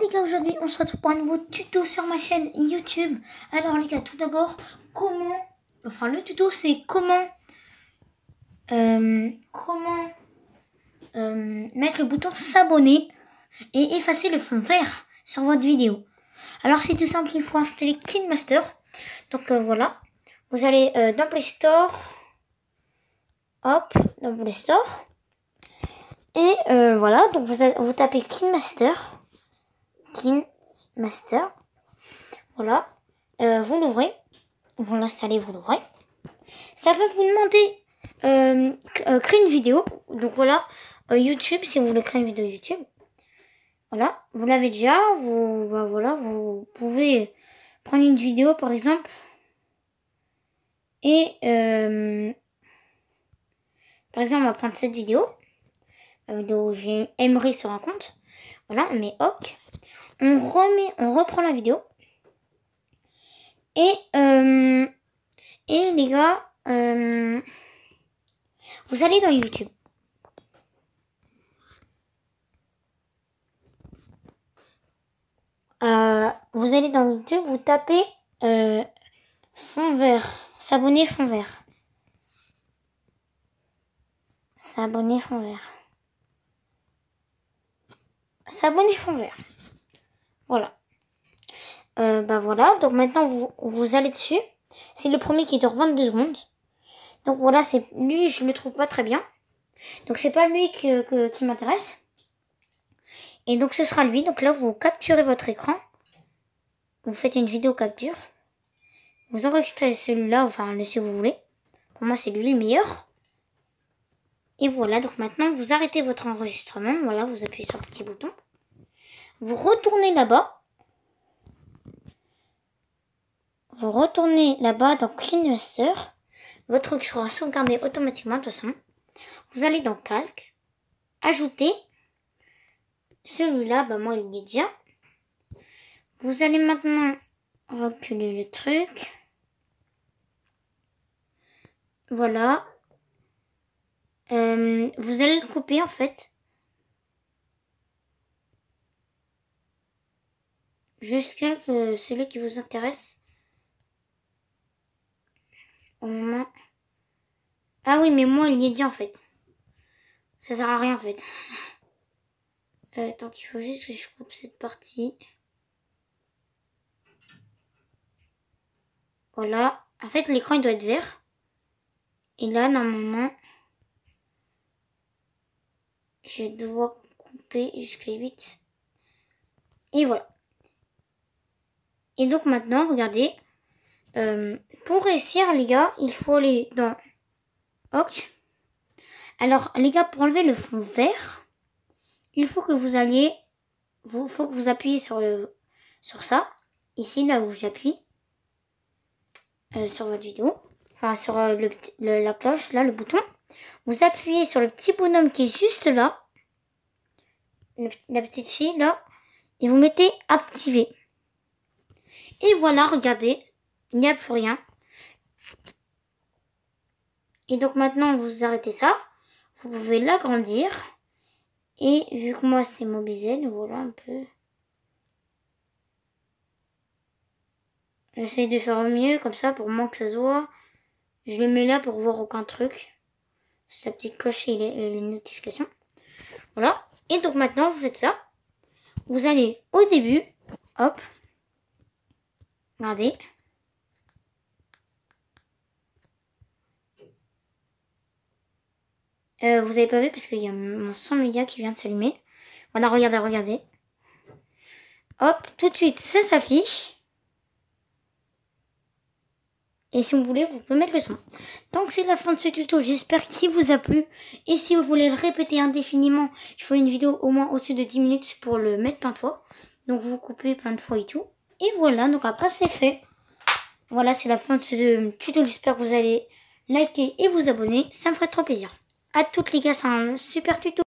Les gars, aujourd'hui on se retrouve pour un nouveau tuto sur ma chaîne YouTube. Alors les gars, tout d'abord, comment... Enfin le tuto c'est comment... euh, comment euh, mettre le bouton s'abonner et effacer le fond vert sur votre vidéo. Alors c'est tout simple, il faut installer KineMaster. Donc euh, voilà, vous allez dans Play Store. Hop, dans Play Store. Et voilà, donc vous, a- vous tapez KineMaster. Voilà. Euh, vous l'ouvrez. Vous l'installez, vous l'ouvrez. Ça va vous demander euh, euh, créer une vidéo. Donc voilà, YouTube, si vous voulez créer une vidéo YouTube. Voilà, vous l'avez déjà. Vous, bah voilà, vous pouvez prendre une vidéo par exemple. Et par exemple, on va prendre cette vidéo. La j'ai Emery sur un compte. Voilà, on met OK. On remet, on reprend la vidéo. Et, euh, et les gars, euh, vous allez dans YouTube. Euh, vous allez dans YouTube, vous tapez fond vert, s'abonner fond vert. S'abonner fond vert. S'abonner fond vert. Voilà. Euh, bah voilà, donc maintenant vous, allez dessus. C'est le premier qui dure 22 secondes. Donc voilà, c'est lui, je le trouve pas très bien. Donc c'est pas lui qui m'intéresse. Et donc ce sera lui. Donc là, vous capturez votre écran. Vous faites une vidéo capture. Vous enregistrez celui-là, enfin le si vous voulez. Pour moi, c'est lui le meilleur. Et voilà, donc maintenant, vous arrêtez votre enregistrement. Voilà, vous appuyez sur le petit bouton. Vous retournez là-bas. Vous retournez là-bas dans CleanMaster. Votre truc sera sauvegardé automatiquement de toute façon. Vous allez dans Calque. Ajouter. Celui-là, bah moi il est déjà. Vous allez maintenant reculer le truc. Voilà. Euh, vous allez le couper en fait. Jusqu'à que celui qui vous intéresse. Au moment. Ah oui, mais moi il y est déjà en fait. Ça sert à rien en fait. Euh, donc il faut juste que je coupe cette partie. Voilà. En fait, l'écran il doit être vert. Et là, normalement, je dois couper jusqu'à 8. Et voilà. Et donc maintenant, regardez. Euh, pour réussir, les gars, il faut aller dans OK. Alors, les gars, pour enlever le fond vert, il faut que vous alliez, vous, faut que vous appuyez sur le, sur ça, ici, là où j'appuie, euh, sur votre vidéo, enfin, sur euh, le, le- la cloche, là, le bouton. Vous appuyez sur le petit bonhomme qui est juste là, la petite fille, là, et vous mettez activer. Et voilà, regardez, il n'y a plus rien. Et donc maintenant, vous arrêtez ça. Vous pouvez l'agrandir. Et vu que moi c'est Mobizen, voilà un peu. J'essaye de faire au mieux comme ça pour moins que ça se voit. Je le mets là pour voir aucun truc. C'est la petite cloche et les notifications. Voilà. Et donc maintenant vous faites ça. Vous allez au début. Hop. Regardez. Euh, vous avez pas vu parce qu'il y a mon son média qui vient de s'allumer. Voilà, regardez, regardez. Hop, tout de suite, ça s'affiche. Et si vous voulez, vous pouvez mettre le son. Donc c'est la fin de ce tuto. J'espère qu'il vous a plu. Et si vous voulez le répéter indéfiniment, il faut une vidéo au moins au-dessus de 10 minutes pour le mettre plein de fois. Donc vous coupez plein de fois et tout. Et voilà, donc après c'est fait. Voilà, c'est la fin de ce tuto. J'espère que vous allez liker et vous abonner. Ça me ferait trop plaisir. À toutes les gars, c'est un super tuto.